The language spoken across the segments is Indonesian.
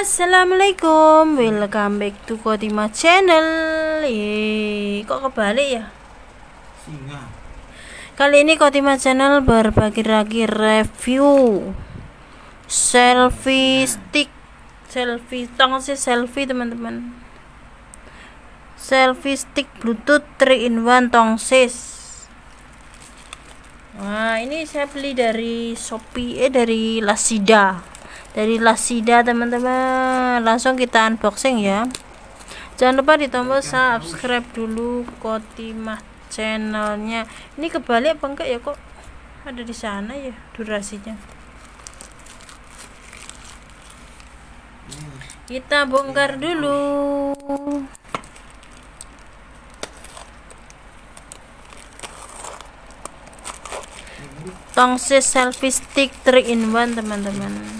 Assalamualaikum, welcome back to Kotima Channel. Eh, kok kebalik ya? Singa. Kali ini Kotima Channel berbagi lagi review selfie stick, selfie tong sih selfie teman-teman. Selfie stick Bluetooth 3 in 1 tongsis. Wah, ini saya beli dari Shopee eh dari Lazada. Dari Lazada, teman-teman. Langsung kita unboxing ya. Jangan lupa ditombol subscribe dulu Kotimah channelnya. Ini kebalik apa enggak ya kok? Ada di sana ya durasinya. Kita bongkar dulu. tongsis selfie stick 3 in 1 teman-teman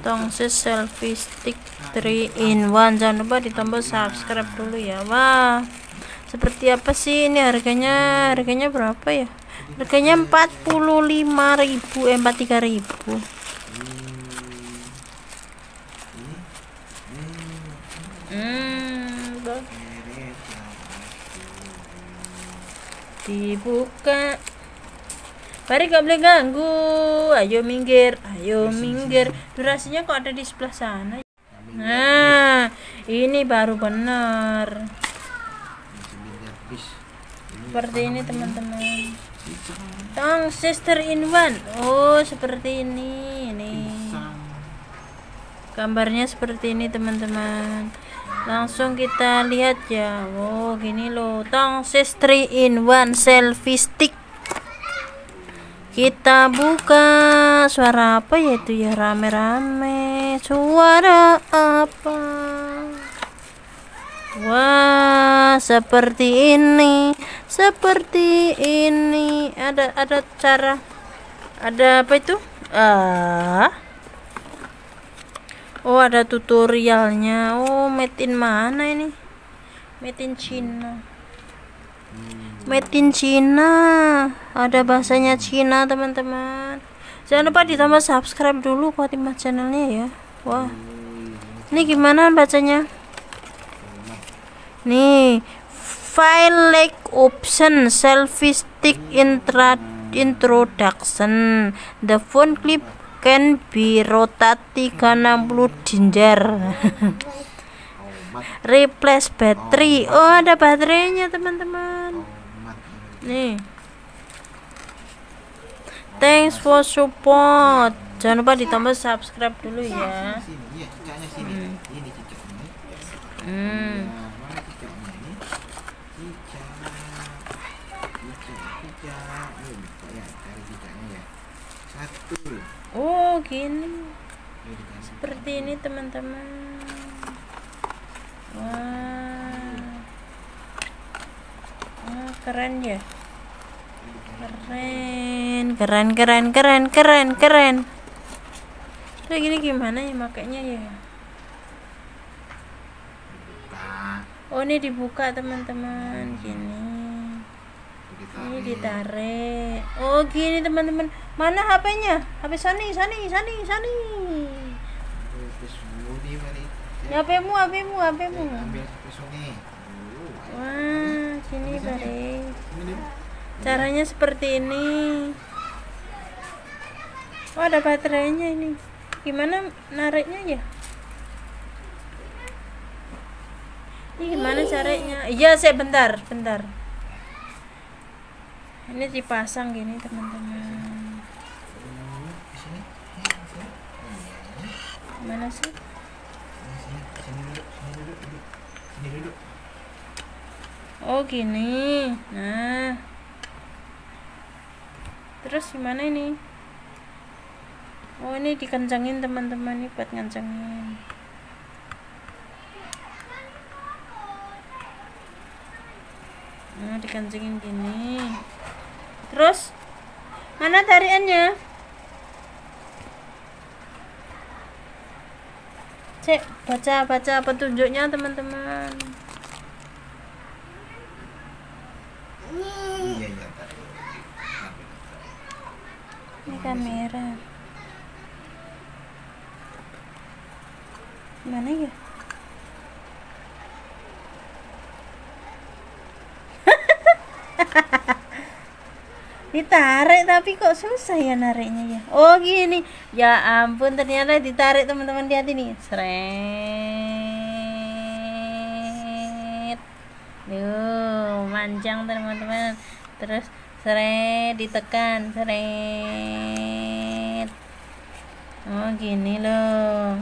tongsis selfie stick 3 in 1 jangan lupa ditombol subscribe dulu ya. Wah seperti apa sih ini harganya? Harganya berapa ya? Harganya 45.000 eh 43.000 hmm, dibuka Mari gak boleh ganggu. Ayo minggir, ayo minggir. Durasinya kok ada di sebelah sana. Nah, ini baru benar. Seperti ini teman-teman. Tong sister in one. Oh, seperti ini. Ini. Gambarnya seperti ini teman-teman. Langsung kita lihat ya. Oh, gini loh. Tong sister in one selfie stick kita buka suara apa ya itu ya? Rame-rame. Suara apa? Wah seperti ini. Seperti ini. Ada ada cara. Ada apa itu? Ah. Oh ada tutorialnya. Oh made in mana ini? Made in China made in China. Ada bahasanya Cina teman-teman. Jangan lupa ditambah subscribe dulu Fatimah channelnya ya. Wah. Ini gimana bacanya? Nih. File like option selfie stick intra introduction. The phone clip can be rotate 360 ginger. Replace battery. Oh ada baterainya teman-teman nih. Thanks for support. Jangan lupa ditambah subscribe dulu ya. Hmm. Oh gini. Seperti ini teman-teman. Wah. Oh, keren ya. Keren, keren, keren, keren, keren, keren. Kayak gini gimana ya makanya ya? Oh, ini dibuka teman-teman. Gini. Ini ditarik. Oh, gini teman-teman. Mana HP-nya? HP Sony, Sony, Sony, Sony. HPmu, HPmu, HPmu. Sini bare. Caranya seperti ini. Oh, ada baterainya ini. Gimana nariknya ya? Ini gimana caranya? Iya, saya bentar, bentar. Ini dipasang gini, teman-teman. Mana sih? Oh gini, nah, terus gimana ini? Oh ini dikencangin teman-teman ini buat ngancangin. Nah dikencangin gini. Terus mana tariannya? cek baca baca petunjuknya teman-teman ini kamera Gimana ya? ditarik tapi kok susah ya nariknya ya? Oh gini. Ya ampun ternyata ditarik teman-teman lihat ini. Seret Duh, manjang teman-teman. Terus seret ditekan seret. Oh gini loh.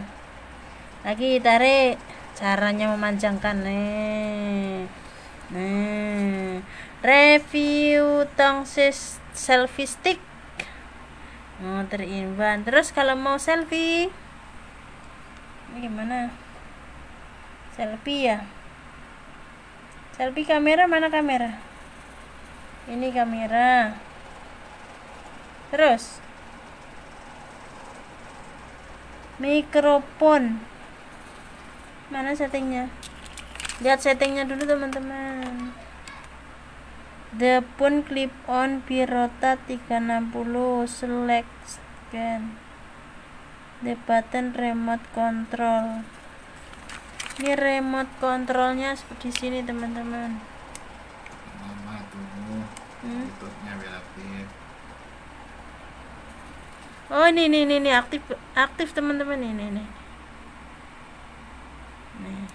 Lagi tarik. Caranya memanjangkan nih. Nah review tongsis selfie stick. Oh terimban terus kalau mau selfie? Ini gimana? Selfie ya? Selfie kamera mana kamera ini kamera. Terus. Mikrofon. Mana settingnya? Lihat settingnya dulu teman-teman. The pun clip on Pirota 360 select scan. The button remote control. Ini remote controlnya seperti sini teman-teman Mama tunggu Hmm? tutupnya biar aktif oh ini ini ini, ini. Aktif aktif teman-teman. Ini ini. Nih.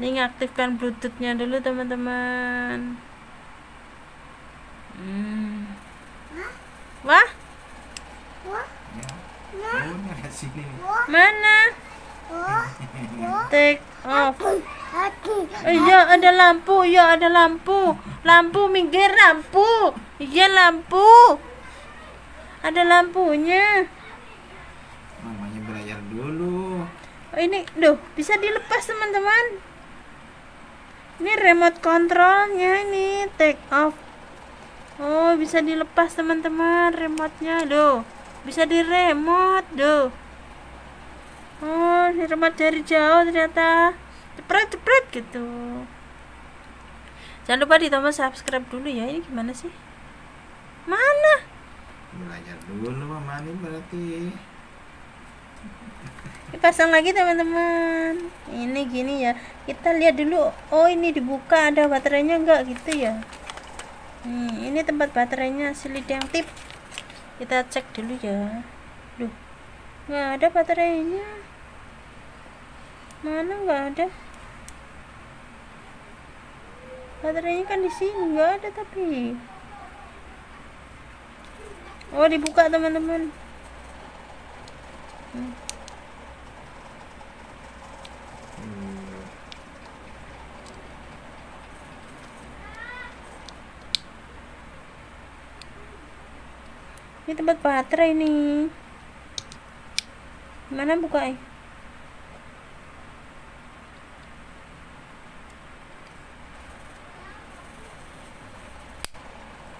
Ini ngaktifkan bluetoothnya dulu teman-teman. Hmm. wah. Ya. Ini ada sini? Nih mana take off. Iya ada lampu iya ada lampu. Lampu minggir lampu. Iya lampu. Ada lampunya. Mamanya belajar dulu. Oh, ini duh bisa dilepas teman-teman. Ini remote controlnya ini. Take off. Oh bisa dilepas teman-teman remote-nya duh. Bisa di remote duh oh remote dari jauh ternyata. Cepret cepret gitu. Jangan lupa ditambah subscribe dulu ya ini gimana sih? Mana? Belajar dulu mama ini berarti. Dipasang lagi teman-teman. Ini gini ya. Kita lihat dulu oh ini dibuka ada baterainya enggak gitu ya. Hmm, ini tempat baterainya silid yang tip. Kita cek dulu ya. Duh, nggak ada baterainya mana? Nggak ada. Baterainya kan di sini. Nggak ada tapi. Oh dibuka teman-teman. Ini tempat baterai nih. Mana buka eh?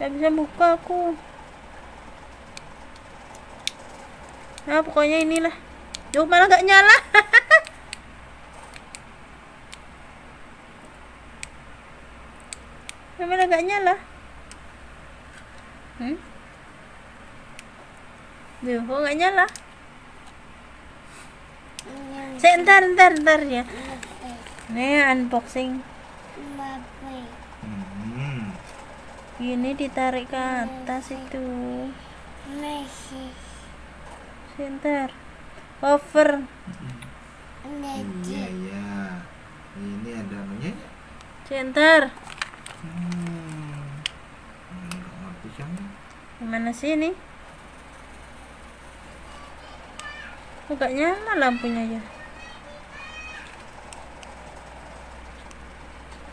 Gak bisa buka aku. Nah pokoknya inilah. Duh malah gak nyala. malah gak nyala. Hmm? Duh, kok nggak nyala? Saya ntar, ntar, ntar ya. Nih unboxing. Ini ditarik ke atas itu. Sebentar. Cover. iya iya ini ada anunya ya Sebentar. hmm. Gimana sih ini? Kok nggak nyala lampunya ya?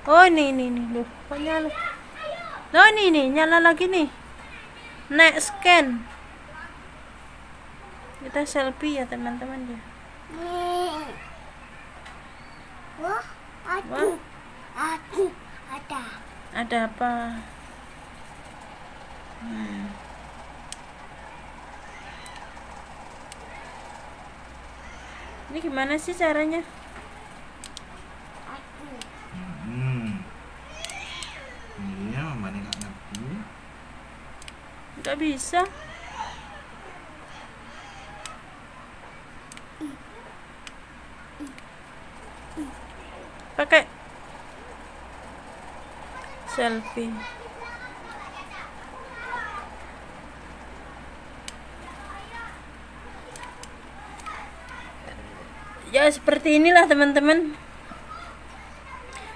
Oh ini ini ini loh, kok nyala? Oh ini ini nyala lagi nih. Next scan. Kita selfie ya teman-teman ya. Wah, aku ada. ada apa? Hmm. Ini gimana sih caranya? nggak bisa. Pakai selfie. Ya seperti inilah teman-teman.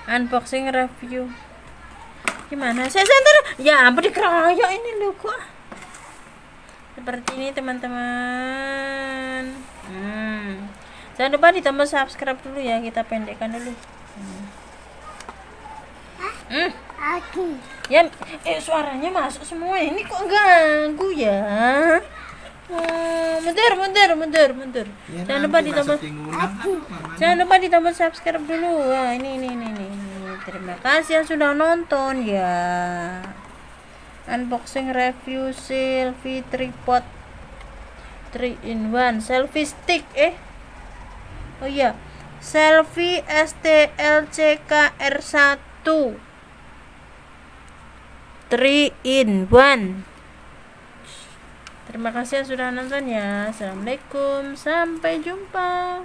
Unboxing review gimana saya center ya ampun dikeroyok ini loh kok seperti ini teman-teman hmm. jangan lupa ditambah subscribe dulu ya kita pendekkan dulu hmm. Hmm. Ya eh suaranya masuk semua ini kok ganggu ya Hmm, mundur, mundur, mundur, mundur. Ya, Jangan lupa ditambah. Jangan lupa ditambah subscribe dulu. Wah, ini ini ini. ini. Terima kasih yang sudah nonton ya. Unboxing review selfie tripod 3 in 1 selfie stick eh. Oh iya. Selfie STLCKR1 3 in 1 Terima kasih yang sudah nonton ya. Assalamualaikum. Sampai jumpa.